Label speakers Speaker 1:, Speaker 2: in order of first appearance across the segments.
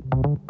Speaker 1: Thank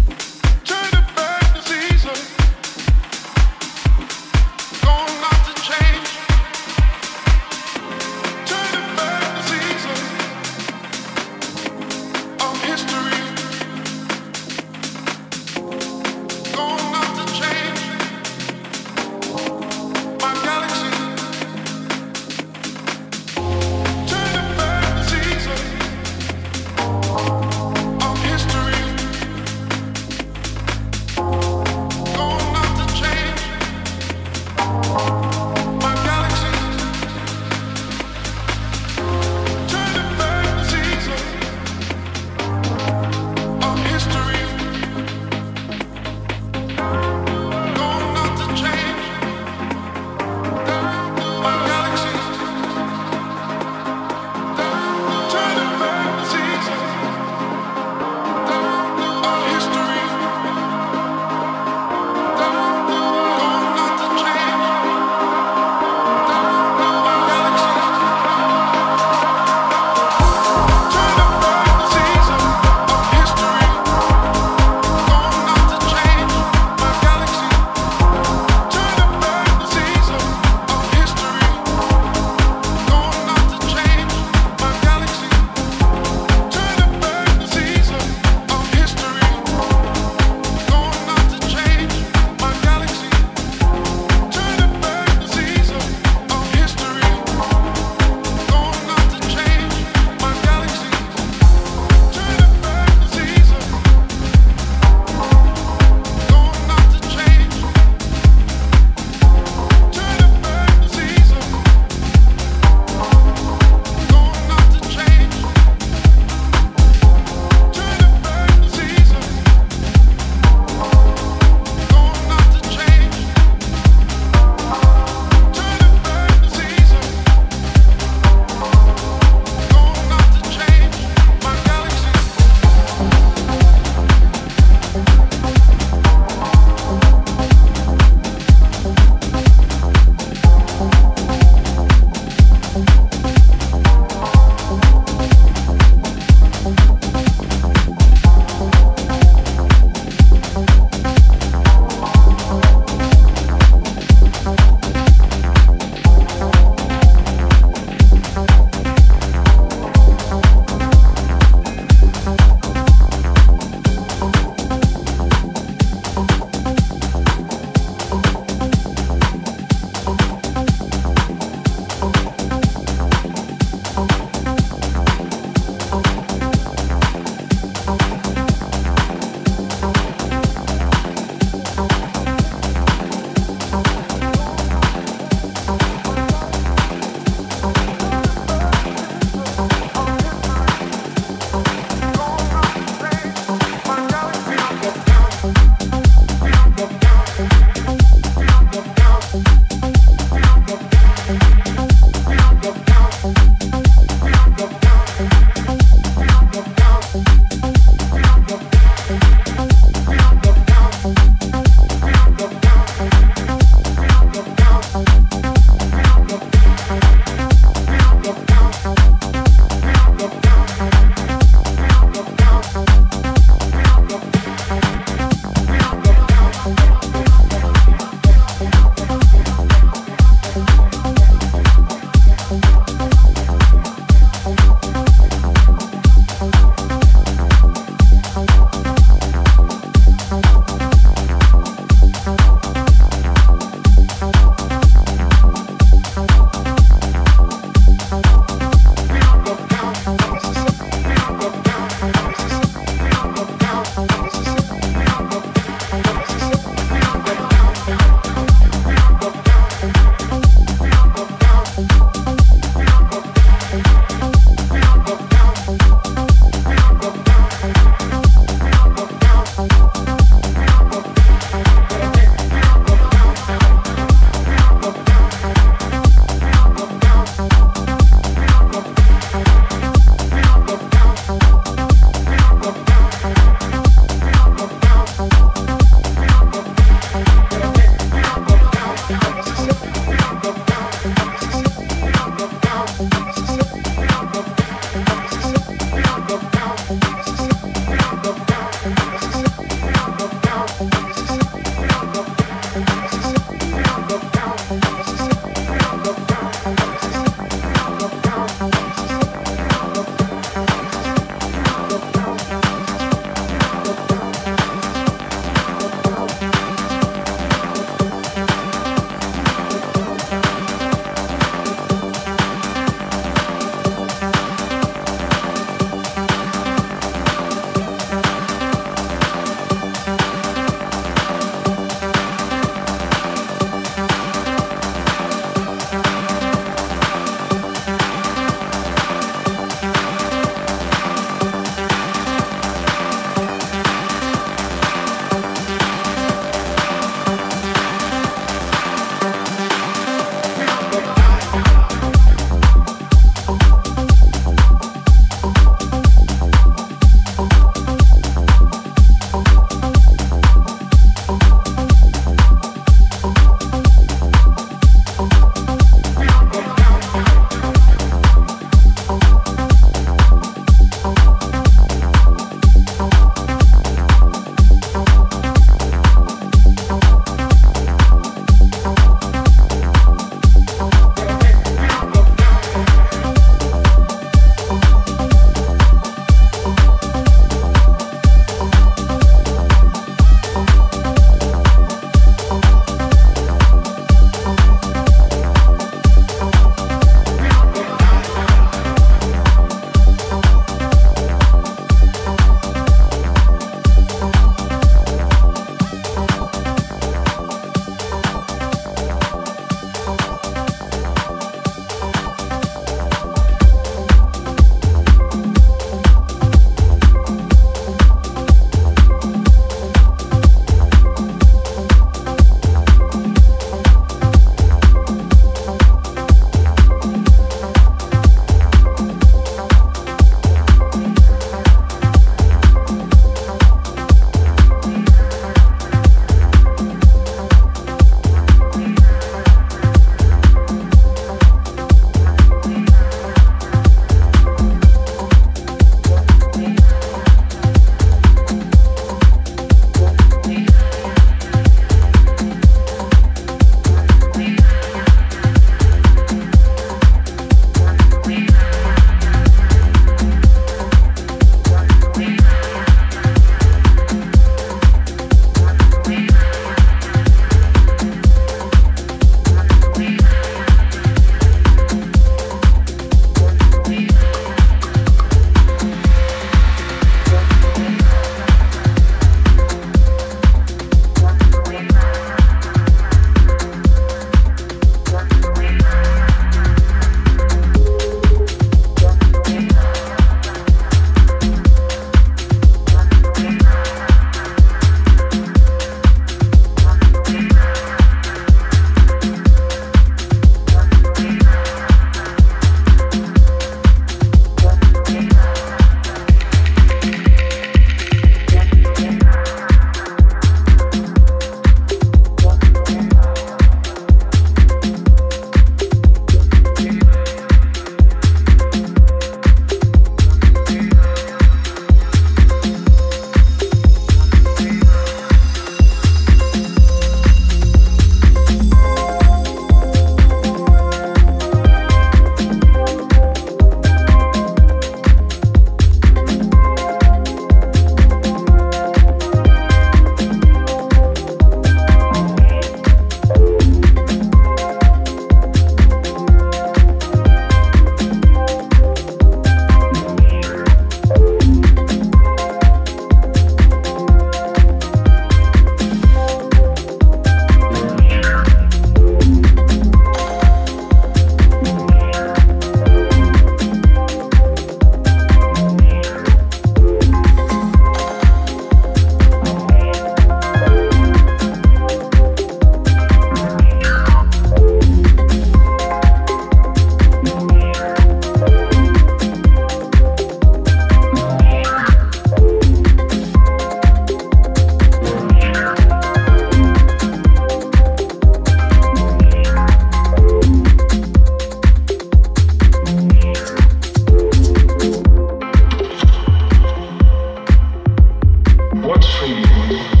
Speaker 1: What?